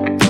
Bye.